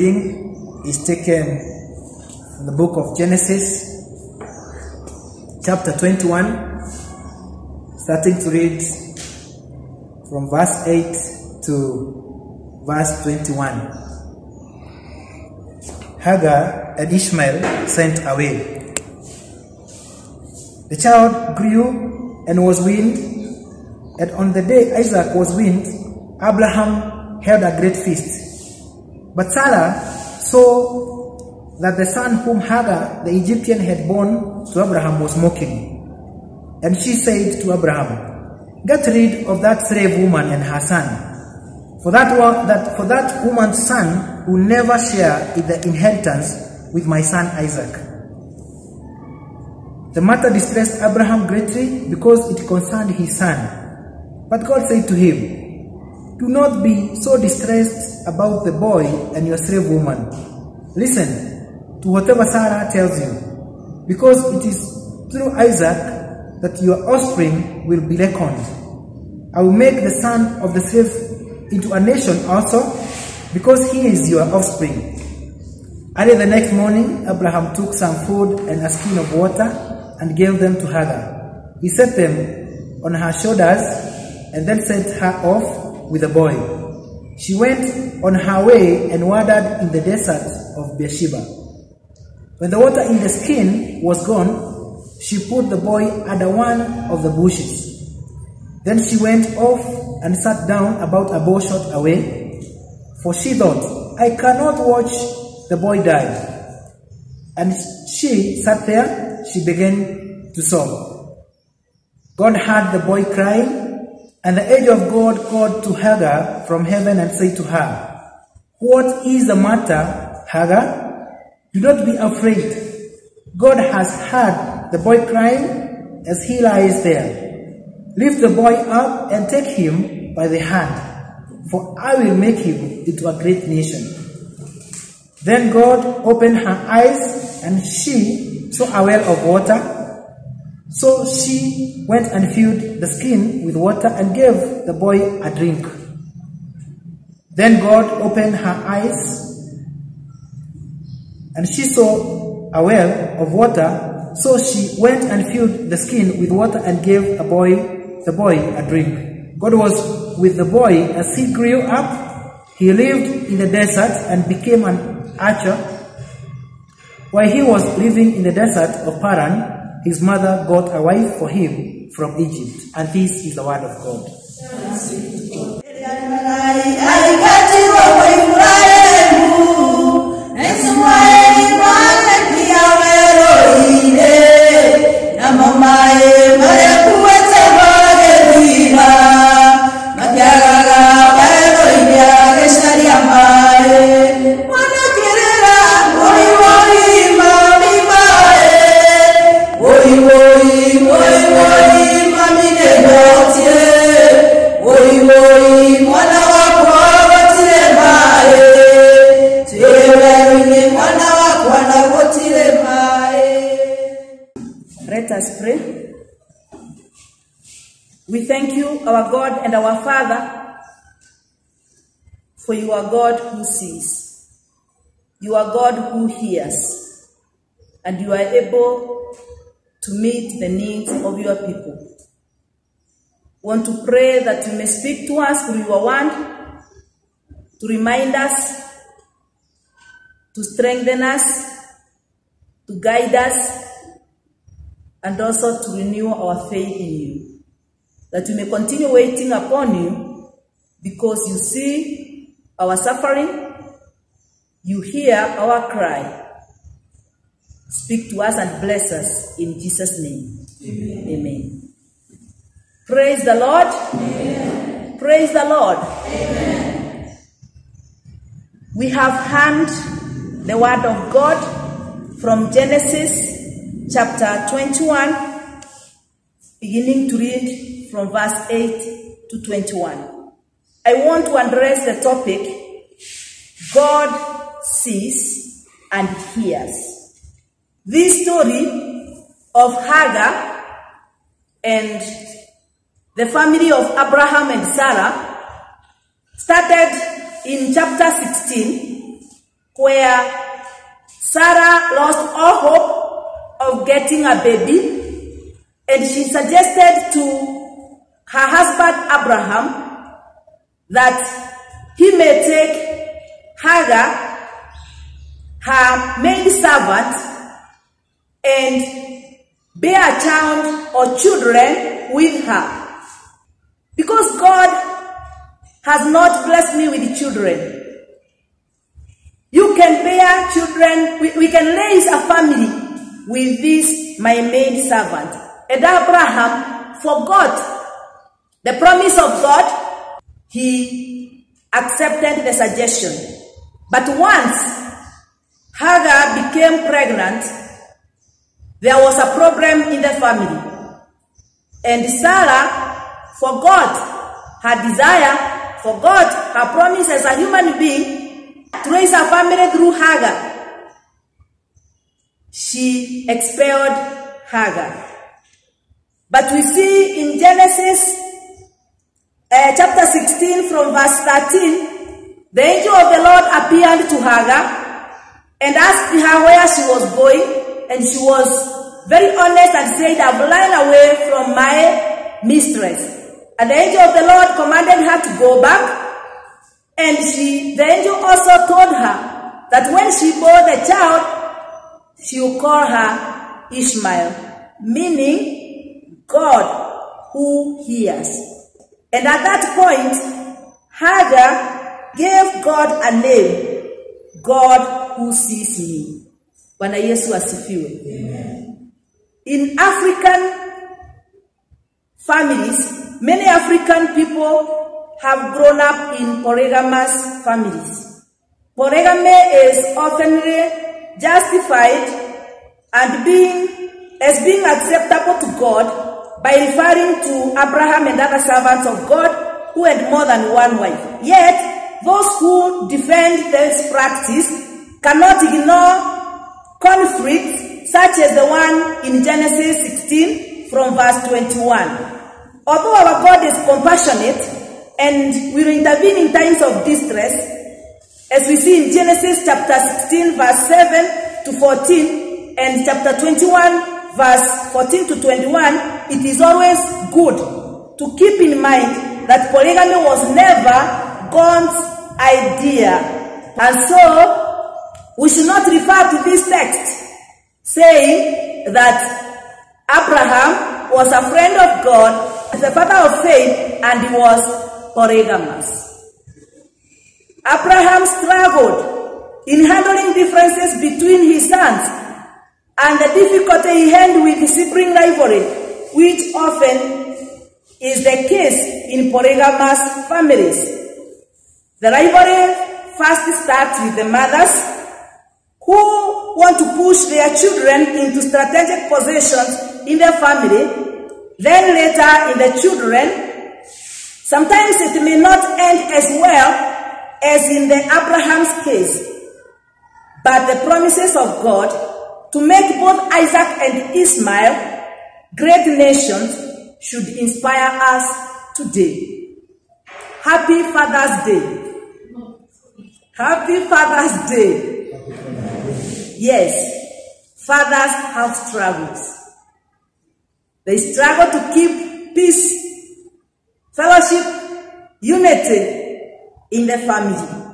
is taken from the book of Genesis, chapter 21, starting to read from verse 8 to verse 21. Hagar and Ishmael sent away. The child grew and was weaned, and on the day Isaac was weaned, Abraham held a great feast. But Sarah saw that the son whom Hagar the Egyptian had born to Abraham was mocking. And she said to Abraham, Get rid of that slave woman and her son, for that, wa- that, for that woman's son will never share in the inheritance with my son Isaac. The matter distressed Abraham greatly because it concerned his son. But God said to him, Do not be so distressed about the boy and your slave woman. Listen to whatever Sarah tells you, because it is through Isaac that your offspring will be reckoned. I will make the son of the slave into a nation also, because he is your offspring. Early the next morning, Abraham took some food and a skin of water and gave them to Hagar. He set them on her shoulders and then sent her off with the boy. She went on her way and wandered in the desert of Beersheba. When the water in the skin was gone, she put the boy under one of the bushes. Then she went off and sat down about a bow shot away, for she thought, I cannot watch the boy die. And she sat there, she began to sob. God heard the boy crying, and the angel of God called to Hagar from heaven and said to her, What is the matter, Hagar? Do not be afraid. God has heard the boy crying as he lies there. Lift the boy up and take him by the hand, for I will make him into a great nation. Then God opened her eyes, and she saw a well of water. So she went and filled the skin with water and gave the boy a drink. Then God opened her eyes, and she saw a well of water. So she went and filled the skin with water and gave a boy, the boy a drink. God was with the boy as he grew up. He lived in the desert and became an archer. While he was living in the desert of Paran, his mother got a wife for him from Egypt. And this is the word of God. We thank you, our God and our Father, for you are God who sees. You are God who hears. And you are able to meet the needs of your people. We want to pray that you may speak to us through your word, to remind us, to strengthen us, to guide us, and also to renew our faith in you. That we may continue waiting upon you because you see our suffering, you hear our cry. Speak to us and bless us in Jesus' name. Amen. Amen. Praise the Lord. Amen. Praise the Lord. Amen. We have heard the word of God from Genesis chapter 21, beginning to read from verse 8 to 21. I want to address the topic God sees and hears. This story of Hagar and the family of Abraham and Sarah started in chapter 16, where Sarah lost all hope of getting a baby, and she suggested to her husband Abraham that he may take Hagar, her maid servant, and bear a child or children with her. Because God has not blessed me with children. You can bear children, we, we can raise a family with this, my maid servant. And Abraham forgot the promise of God. He accepted the suggestion. But once Hagar became pregnant, there was a problem in the family. And Sarah forgot her desire, forgot her promise as a human being to raise her family through Hagar. She expelled Hagar. But we see in Genesis uh, chapter 16 from verse 13, the angel of the Lord appeared to Hagar and asked her where she was going, and she was very honest and said, I've run away from my mistress. And the angel of the Lord commanded her to go back and she, the angel also told her that when she bore the child, she will call her Ishmael, meaning God who hears. And at that point, Hagar gave God a name, God who sees me. Bwana Yesu asifiwe. In African families, many African people have grown up in polygamous families. Polygamy is often justified and being as being acceptable to God by referring to Abraham and other servants of God who had more than one wife. Yet, those who defend this practice cannot ignore conflicts such as the one in Genesis 16 from verse 21. Although our God is compassionate, and will intervene in times of distress, as we see in Genesis chapter 16, verse 7 to 14, and chapter 21, verse 14 to 21, it is always good to keep in mind that polygamy was never God's idea. And so, we should not refer to this text saying that Abraham was a friend of God, the father of faith, and he was polygamous. Abraham struggled in handling differences between his sons and the difficulty he had with sibling rivalry, which often is the case in polygamous families. The rivalry first starts with the mothers who want to push their children into strategic positions in their family, then later in the children Sometimes it may not end as well as in the Abraham's case, but the promises of God to make both Isaac and Ismail great nations should inspire us today. Happy Father's Day. Happy Father's Day. Yes, fathers have struggles. They struggle to keep peace fellowship, unity in the family.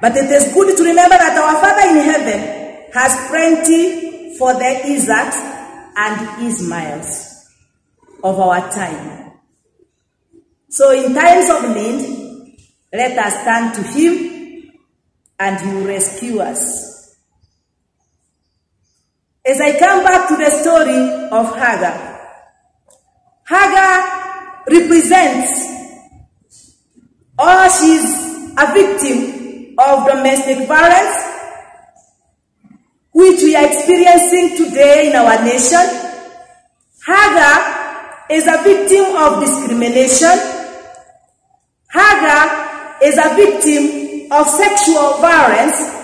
But it is good to remember that our Father in heaven has plenty for the Isaacs and Ismails of our time. So in times of need, let us turn to Him and He will rescue us. As I come back to the story of Hagar, Hagar represents or she's a victim of domestic violence which we are experiencing today in our nation. Hagar is a victim of discrimination. Hagar is a victim of sexual violence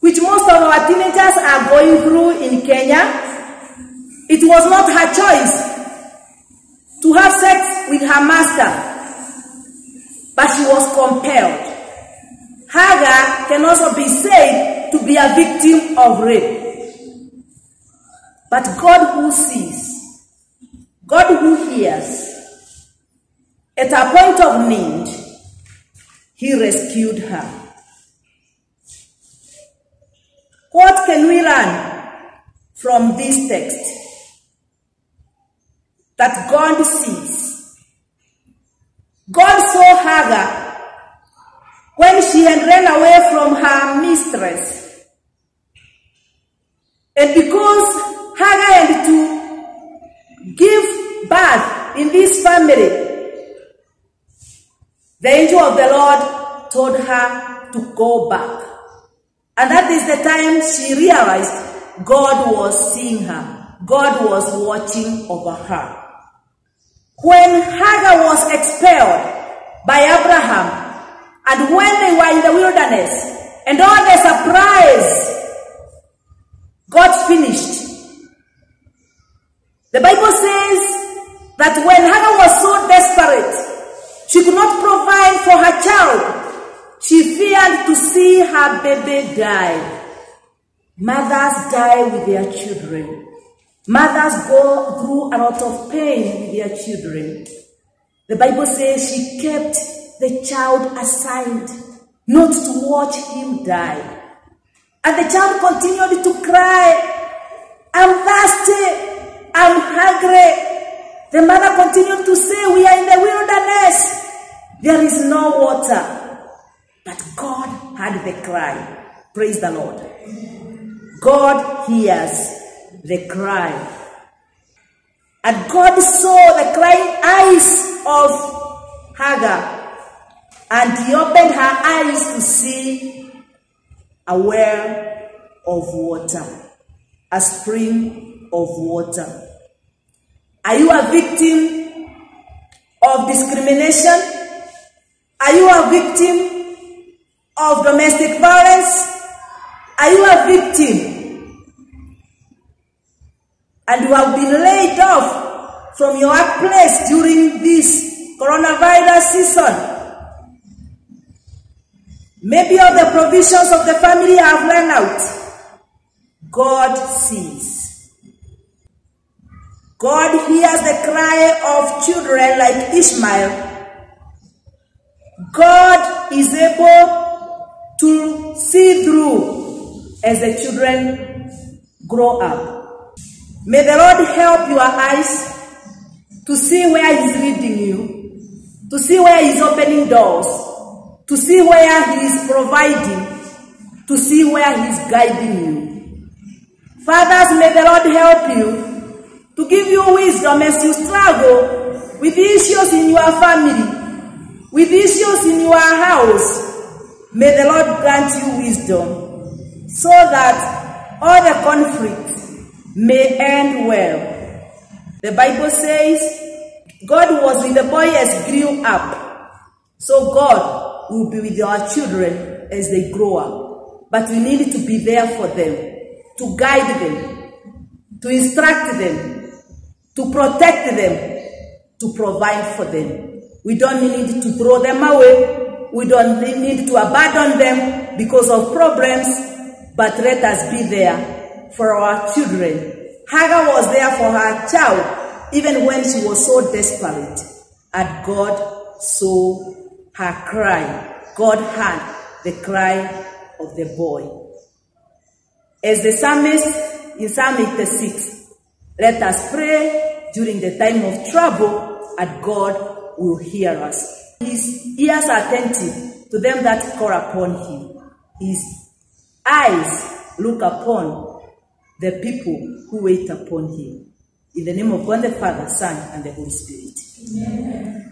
which most of our teenagers are going through in Kenya. It was not her choice to have sex with her master, but she was compelled. Hagar can also be said to be a victim of rape. But God who sees, God who hears, at a point of need, He rescued her. What can we learn from this text? That God sees. God saw Hagar when she had run away from her mistress. And because Hagar had to give birth in this family, the angel of the Lord told her to go back. And that is the time she realized God was seeing her. God was watching over her. When Hagar was expelled by Abraham, and when they were in the wilderness, and all the surprise got finished, the Bible says that when Hannah was so desperate, she could not provide for her child. She feared to see her baby die. Mothers die with their children. Mothers go through a lot of pain with their children. The Bible says she kept the child aside, not to watch him die. And the child continued to cry, I'm thirsty, I'm hungry. The mother continued to say, We are in the wilderness. There is no water. But God heard the cry. Praise the Lord. God hears the cry. And God saw the crying eyes of Hagar. And he opened her eyes to see a well of water, a spring of water. Are you a victim of discrimination? Are you a victim of domestic violence? Are you a victim? And you have been laid off from your workplace during this coronavirus season. Maybe all the provisions of the family have run out. God sees. God hears the cry of children like Ishmael. God is able to see through as the children grow up. May the Lord help your eyes to see where He's leading you, to see where He's opening doors, to see where He is providing, to see where He is guiding you. Fathers, may the Lord help you to give you wisdom as you struggle with issues in your family, with issues in your house. May the Lord grant you wisdom so that all the conflict may end well. The Bible says God was with the boy as grew up. So God will be with our children as they grow up. But we need to be there for them, to guide them, to instruct them, to protect them, to provide for them. We don't need to throw them away. We don't need to abandon them because of problems, but let us be there for our children. Hagar was there for her child, even when she was so desperate. And God saw her cry. God heard the cry of the boy. As the psalmist in Psalm 86, let us pray during the time of trouble, and God will hear us. His ears are attentive to them that call upon him. His eyes look upon the people who wait upon him. In the name of God the Father, Son, and the Holy Spirit. Amen.